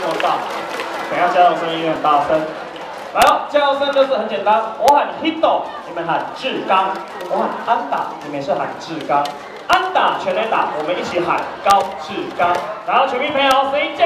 这么大，等下加油声音很大声。来哦，加油声就是很简单，我喊 Hito，你们喊志刚；我喊安打，你们是喊志刚。安打全垒打，我们一起喊高志刚。然后球迷朋友，声音。